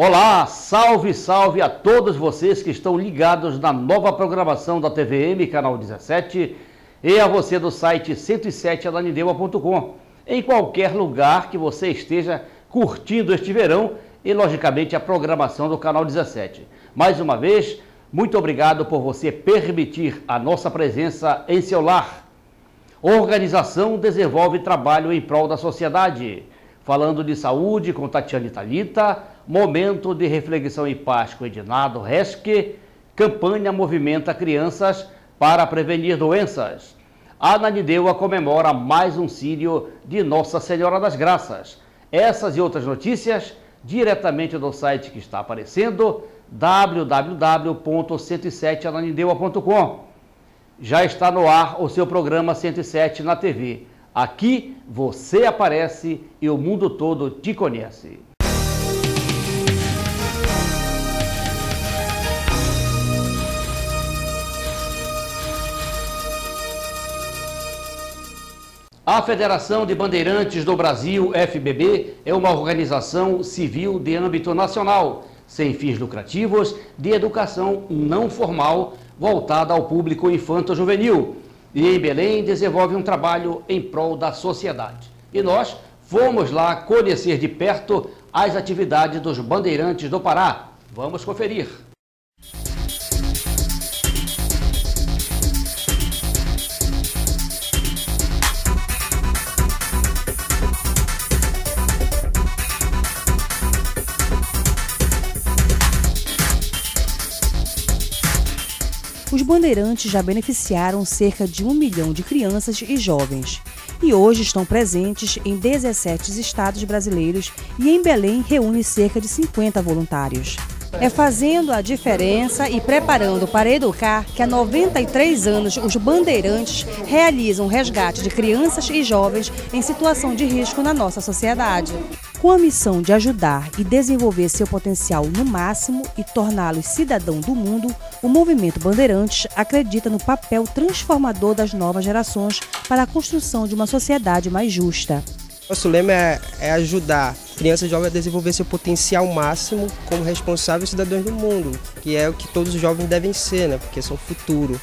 Olá, salve, salve a todos vocês que estão ligados na nova programação da TVM, canal 17, e a você do site 107ananindeua.com, em qualquer lugar que você esteja curtindo este verão e, logicamente, a programação do canal 17. Mais uma vez, muito obrigado por você permitir a nossa presença em seu lar. Organização desenvolve trabalho em prol da sociedade. Falando de saúde com Tatiane Talita, Momento de Reflexão e Paz com Resque, campanha movimenta crianças para prevenir doenças. A Nanideua comemora mais um sírio de Nossa Senhora das Graças. Essas e outras notícias diretamente do site que está aparecendo, www.107ananindeua.com. Já está no ar o seu programa 107 na TV. Aqui você aparece e o mundo todo te conhece. A Federação de Bandeirantes do Brasil, FBB, é uma organização civil de âmbito nacional, sem fins lucrativos, de educação não formal, voltada ao público infanto-juvenil e em Belém desenvolve um trabalho em prol da sociedade. E nós fomos lá conhecer de perto as atividades dos Bandeirantes do Pará. Vamos conferir. Os bandeirantes já beneficiaram cerca de um milhão de crianças e jovens e hoje estão presentes em 17 estados brasileiros e em Belém reúne cerca de 50 voluntários. É fazendo a diferença e preparando para educar que há 93 anos os bandeirantes realizam resgate de crianças e jovens em situação de risco na nossa sociedade. Com a missão de ajudar e desenvolver seu potencial no máximo e torná-los cidadão do mundo, o Movimento Bandeirantes acredita no papel transformador das novas gerações para a construção de uma sociedade mais justa. Nosso lema é, é ajudar crianças e jovens a desenvolver seu potencial máximo como responsáveis cidadãos do mundo, que é o que todos os jovens devem ser, né? porque são o futuro.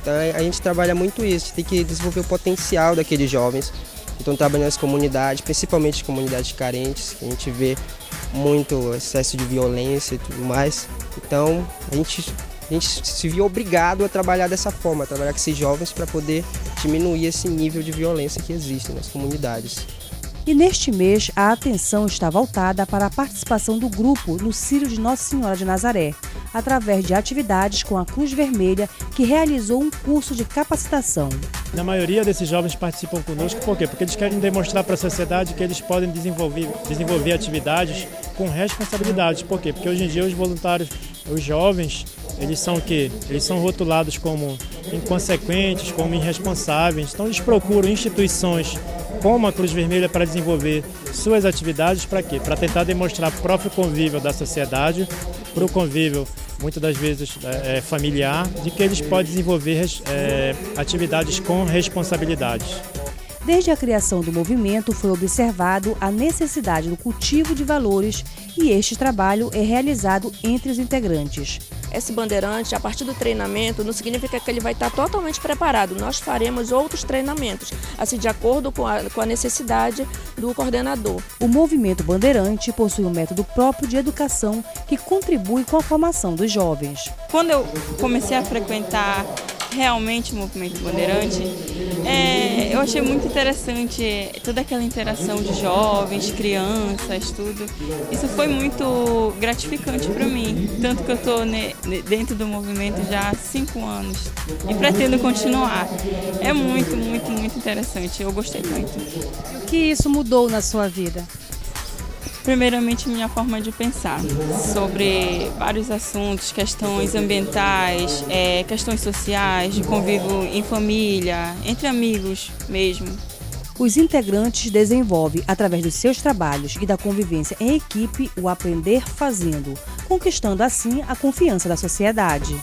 Então a gente trabalha muito isso, tem que desenvolver o potencial daqueles jovens então trabalhando nas comunidades, principalmente comunidades carentes, que a gente vê muito excesso de violência e tudo mais. Então a gente, a gente se viu obrigado a trabalhar dessa forma, a trabalhar com esses jovens para poder diminuir esse nível de violência que existe nas comunidades. E neste mês, a atenção está voltada para a participação do grupo no Círio de Nossa Senhora de Nazaré, através de atividades com a Cruz Vermelha, que realizou um curso de capacitação. Na maioria desses jovens participam conosco, por quê? Porque eles querem demonstrar para a sociedade que eles podem desenvolver, desenvolver atividades com responsabilidade. Por quê? Porque hoje em dia os voluntários, os jovens, eles são o quê? Eles são rotulados como inconsequentes, como irresponsáveis. Então eles procuram instituições como a Cruz Vermelha para desenvolver suas atividades para quê? Para tentar demonstrar o próprio convívio da sociedade, para o convívio muitas das vezes é, é, familiar, de que eles podem desenvolver é, atividades com responsabilidades. Desde a criação do movimento foi observado a necessidade do cultivo de valores e este trabalho é realizado entre os integrantes. Esse bandeirante, a partir do treinamento, não significa que ele vai estar totalmente preparado. Nós faremos outros treinamentos, assim, de acordo com a, com a necessidade do coordenador. O movimento bandeirante possui um método próprio de educação que contribui com a formação dos jovens. Quando eu comecei a frequentar realmente o movimento bandeirante, é, eu achei muito interessante toda aquela interação de jovens, crianças, tudo. Isso foi muito gratificante para mim, tanto que eu estou dentro do movimento já há cinco anos e pretendo continuar. É muito, muito, muito interessante. Eu gostei muito. O que isso mudou na sua vida? Primeiramente minha forma de pensar sobre vários assuntos, questões ambientais, é, questões sociais, de convívio em família, entre amigos mesmo. Os integrantes desenvolvem, através dos seus trabalhos e da convivência em equipe, o aprender fazendo, conquistando assim a confiança da sociedade.